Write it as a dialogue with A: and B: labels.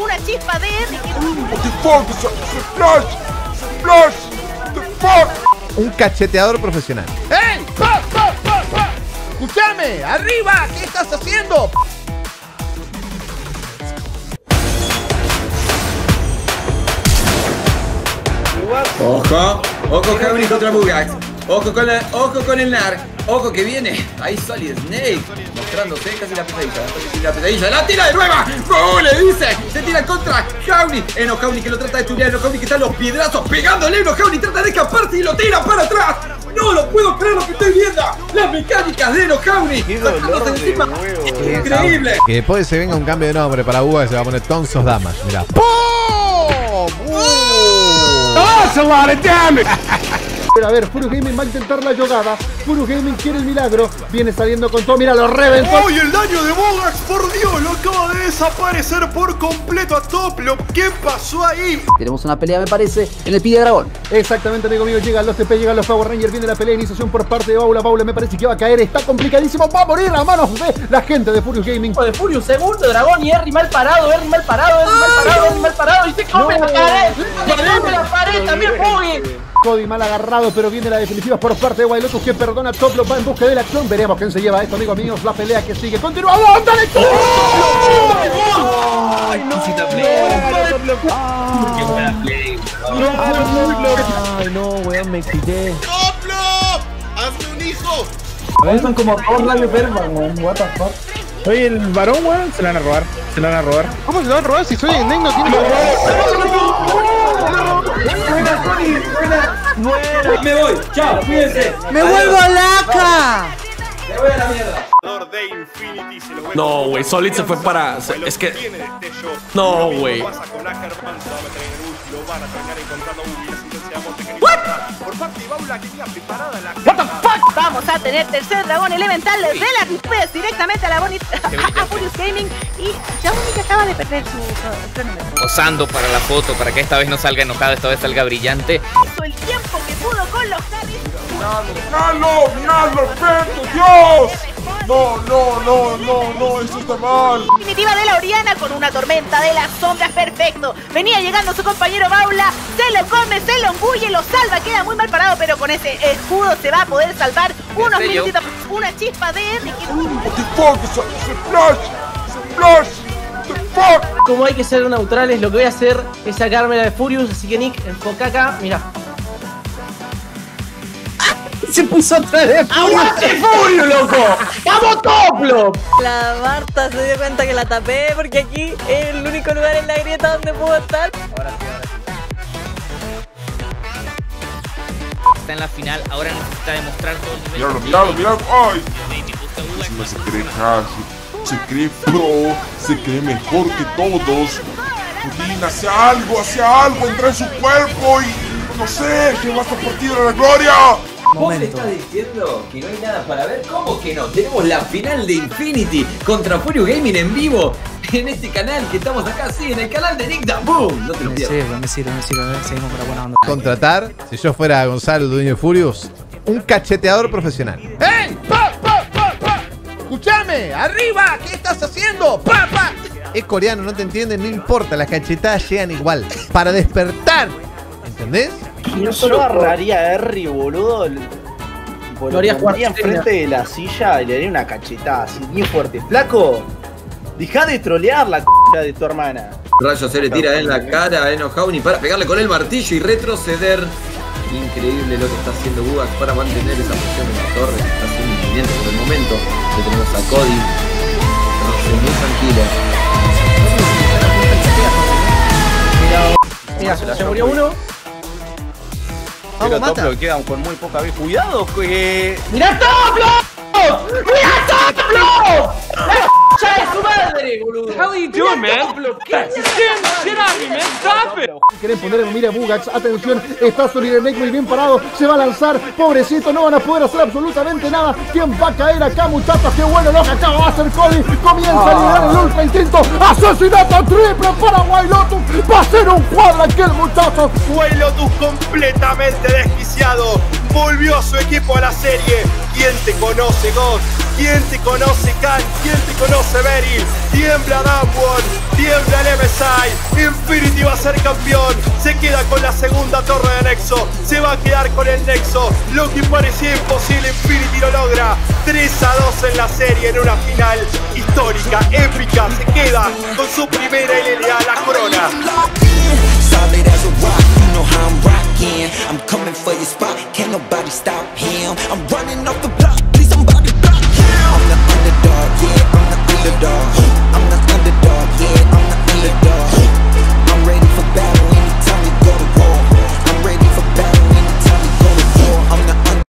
A: una chispa de
B: fuck?
C: Un cacheteador profesional. ¡Ey! ¡Pa, pa, pa, pa! ¡Escúchame! ¡Arriba! ¿Qué estás haciendo?
D: Ojo, ojo Jauni contra Bugax. Ojo con, la, ojo con el NAR. Ojo que viene. Ahí Solid Snake. Mostrándose casi la pesadilla. Casi la pesadilla. ¡La tira de nueva! Le dice. Se tira contra Jauni. Eno Jauni que lo trata de estudiar. Eno Jauni que está los piedrazos pegándole. Eno Jauni trata de escaparse y lo tira para atrás. No lo puedo creer lo que estoy viendo. Las mecánicas de Eno de encima. Increíble.
C: Que después se venga un cambio de nombre para Uga se va a poner Tonsos Damas. Mirá. ¡Pum! ¡Uh!
E: That's a lot of damage.
F: Pero a ver, Furious Gaming va a intentar la jugada. Furious Gaming quiere el milagro. Viene saliendo con todo. Mira, lo reventó.
E: ¡Uy, el daño de Bogax! ¡Por Dios! Lo acaba de desaparecer por completo a Toplo. ¿Qué pasó ahí?
G: Tenemos una pelea, me parece, en el Pide Dragón.
F: Exactamente, amigo mío. Llegan los TP, llegan los Power Rangers. Viene la pelea de iniciación por parte de Baula. Baula me parece que va a caer. Está complicadísimo. Va a morir a manos de la gente de Furious Gaming.
H: de Furious, segundo dragón y Erry mal parado, Erry mal parado, Erry mal parado, Erry mal parado y se come la pared, se come la pared también Fugi.
F: Cody mal agarrado, pero viene la definitiva por parte de Wild Lotus que perdona a Toplo, va en busca de la acción. Veremos quién se lleva esto, amigos míos. La pelea que sigue. Continúa. ¡Dale!
D: Ay, no.
G: Ay, no, weón, me quité.
B: ¡Toplo! ¡Hazme un hijo!
H: Son como dos rayos Berman, weón, what the fuck.
E: Oye, el varón, weón, se la van a robar. Se la van a robar.
F: ¿Cómo se lo van a robar si soy el Negno? Tiene
D: Me voy. Chao, cuídense.
I: ¡Me vuelvo laca!
D: Voy a la mierda.
E: De Infinity se lo voy a-
J: No, güey, Solid se fue para. Es que.
E: Destello.
J: No, güey.
A: What the fuck? Vamos a tener tercer dragón elemental de la Rippes directamente a la Bonit a Furious Gaming y ya que acaba de perder su cronómetro.
K: posando para la foto, para que esta vez no salga enojado, esta vez salga brillante.
A: El tiempo que pudo con los.
B: ¡Miralo! ¡Miralo! ¡Perfecto! ¡Dios! No, no, no, no, no, eso está mal.
A: Definitiva de la Oriana con una tormenta de las sombras perfecto. Venía llegando su compañero Baula, se lo come, se lo engulle, lo salva, queda muy mal parado, pero con ese escudo se va a poder salvar unos minutitos. Una chispa de
B: the fuck?
H: Como hay que ser neutrales, lo que voy a hacer es sacarme la de Furious, así que Nick, enfoca acá, mira. Se puso otra vez. ¡Aguante Furious, loco! ¡Vamos Toplo!
I: La Marta se dio cuenta que la tapé porque aquí es el único lugar en la grieta donde puedo estar.
K: Está en la final, ahora necesita demostrar todo el nivel.
B: Míralo, míralo, míralo. ¡Ay! Encima se cree casi, se cree pro, se cree mejor que todos. Putin, hace algo, hace algo, entra en su cuerpo y no sé, que vas a partir a la gloria.
D: ¿Vos estás diciendo que no hay nada para ver? ¿Cómo que no? Tenemos la final de Infinity contra Furious Gaming en vivo en este canal que estamos acá, sí, en el canal de Nick Boom. No te lo pierdas.
G: me sirve, me sirve. Seguimos para buena onda.
C: Contratar, si yo fuera Gonzalo, dueño de Furious, un cacheteador profesional. ¡Ey! ¡Pa, pa, pa, pa! ¡Escúchame! ¡Arriba! ¿Qué estás haciendo? ¡Pa, pa! Es coreano, no te entienden, no importa, las cachetadas llegan igual. Para despertar. ¿Entendés?
L: Yo agarraría a Erry, boludo. Lo
H: Lo haría jugar
L: enfrente de la silla y le haría una cachetada así bien fuerte. Flaco, deja de trolear la c de tu hermana.
D: Rayo se le tira en la cara a Eno Jauni para pegarle con el martillo y retroceder. Increíble lo que está haciendo Bugax para mantener esa posición en la torre. Está siendo inminente por el momento. Le tenemos a Cody. Muy tranquilo.
H: Mira, se murió uno.
L: Pero Toplo queda con muy poca vida. Cuidado, que.
H: ¡Mira Toplo! ¡Mira Toplo! ¡La concha de su madre, boludo!
J: How you doing, man? Shit of me, man. Stop it.
F: Quieren poner en mira a Bugax, atención, está Solidanek muy bien parado, se va a lanzar, pobrecito, no van a poder hacer absolutamente nada. ¿Quién va a caer acá, muchachos? Qué bueno lo que acaba de hacer Cody, comienza a liberar el ultra instinto, asesinato triple para Wailotus, va a ser un cuadro aquel muchacho.
E: Lotus completamente desquiciado volvió a su equipo a la serie. ¿Quién te conoce, God? ¿Quién te conoce, Khan? ¿Quién te conoce, Beryl? Tiembla Damwon, tiembla el MSI. Infinity va a ser campeón. Se queda con la segunda torre de Nexo. Se va a quedar con el Nexo. Lo que parecía imposible, Infinity lo logra. 3 a 2 en la serie, en una final histórica, épica. Se queda con su primera LLA, la corona.
M: I'm running up